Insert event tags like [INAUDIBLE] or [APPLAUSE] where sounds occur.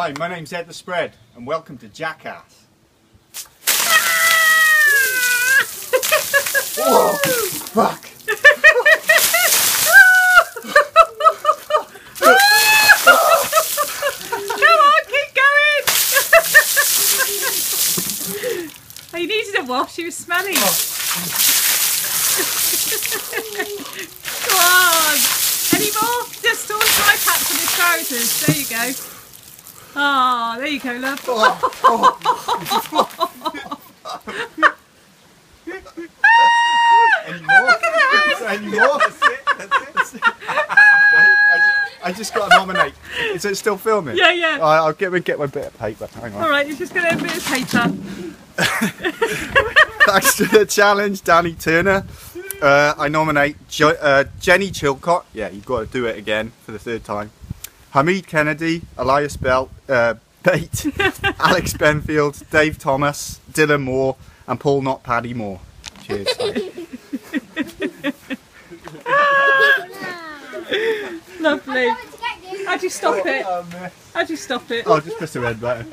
Hi, my name's Ed the Spread, and welcome to Jackass. Whoa! [LAUGHS] Fuck! Come on, keep going. [LAUGHS] oh, you needed a wash. You were smelly. [LAUGHS] Come on. Any more? Just all dry pats on his trousers. There you go. Oh, there you go, love. Any more? Any more? That's it. That's it. I, just, I just got to nominate. Is it still filming? Yeah, yeah. I- I'll get, get my bit of paper. Hang on. All right, you're just going to have a bit of paper. [LAUGHS] Thanks to the challenge, Danny Turner. Uh, I nominate jo- uh, Jenny Chilcott. Yeah, you've got to do it again for the third time. Hamid Kennedy, Elias Bell, uh, Bate, [LAUGHS] Alex Benfield, Dave Thomas, Dylan Moore, and Paul Not Paddy Moore. Cheers. [LAUGHS] Lovely. How'd you stop it? How'd you stop it? Oh, just press the red button.